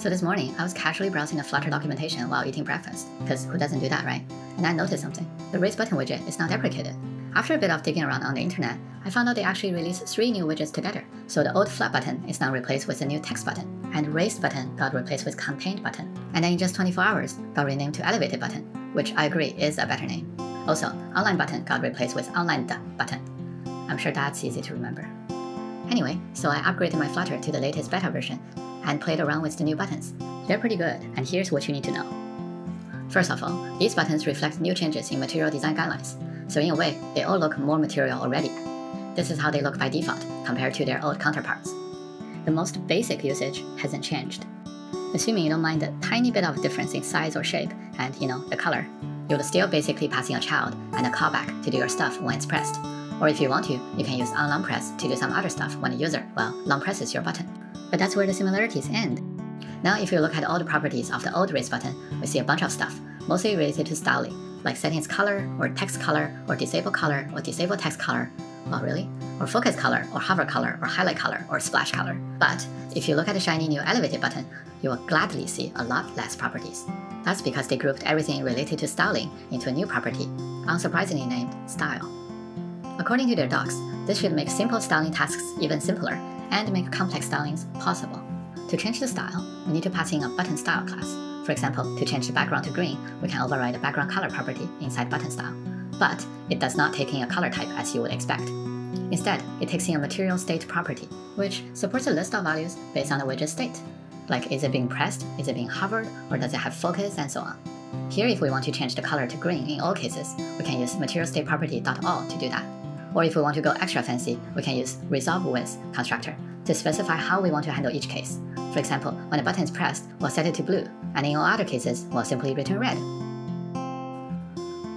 So this morning, I was casually browsing the Flutter documentation while eating breakfast, because who doesn't do that, right? And I noticed something. The raise button widget is not deprecated. After a bit of digging around on the internet, I found out they actually released three new widgets together. So the old flat button is now replaced with a new text button, and raised button got replaced with contained button, and then in just 24 hours, got renamed to elevated button, which I agree is a better name. Also, outline button got replaced with outlined button. I'm sure that's easy to remember. Anyway, so I upgraded my Flutter to the latest beta version, and played around with the new buttons. They're pretty good, and here's what you need to know. First of all, these buttons reflect new changes in material design guidelines, so in a way, they all look more material already. This is how they look by default, compared to their old counterparts. The most basic usage hasn't changed. Assuming you don't mind a tiny bit of difference in size or shape, and you know, the color, you'll still basically passing a child and a callback to do your stuff when it's pressed. Or if you want to, you can use on press to do some other stuff when the user, well, long presses your button but that's where the similarities end. Now if you look at all the properties of the old raise button, we see a bunch of stuff, mostly related to styling, like setting its color, or text color, or disable color, or disable text color. Oh really? Or focus color, or hover color, or highlight color, or splash color. But if you look at the shiny new elevated button, you will gladly see a lot less properties. That's because they grouped everything related to styling into a new property, unsurprisingly named style. According to their docs, this should make simple styling tasks even simpler and make complex stylings possible. To change the style, we need to pass in a button style class. For example, to change the background to green, we can override the background color property inside button style. But it does not take in a color type as you would expect. Instead, it takes in a material state property, which supports a list of values based on the widget state. Like is it being pressed, is it being hovered, or does it have focus, and so on. Here, if we want to change the color to green in all cases, we can use material state property.all to do that. Or if we want to go extra fancy, we can use resolve with constructor to specify how we want to handle each case. For example, when the button is pressed, we'll set it to blue, and in all other cases, we'll simply return red.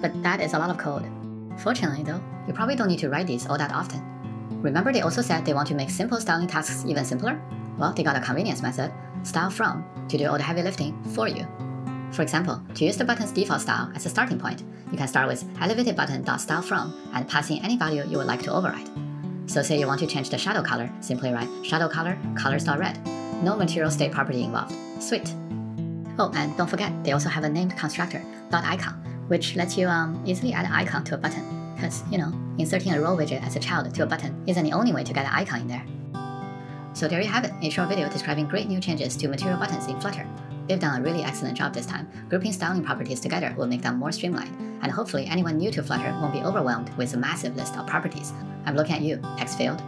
But that is a lot of code. Fortunately though, you probably don't need to write these all that often. Remember they also said they want to make simple styling tasks even simpler? Well, they got a convenience method, style from, to do all the heavy lifting for you. For example, to use the button's default style as a starting point, you can start with elevated button.styleFrom and pass in any value you would like to override. So say you want to change the shadow color, simply write shadow color colors.red. No material state property involved. Sweet. Oh, and don't forget, they also have a named constructor, .icon, which lets you um, easily add an icon to a button. Because, you know, inserting a row widget as a child to a button isn't the only way to get an icon in there. So there you have it, a short video describing great new changes to material buttons in Flutter. They've done a really excellent job this time. Grouping styling properties together will make them more streamlined, and hopefully anyone new to Flutter won't be overwhelmed with a massive list of properties. I'm looking at you, text field,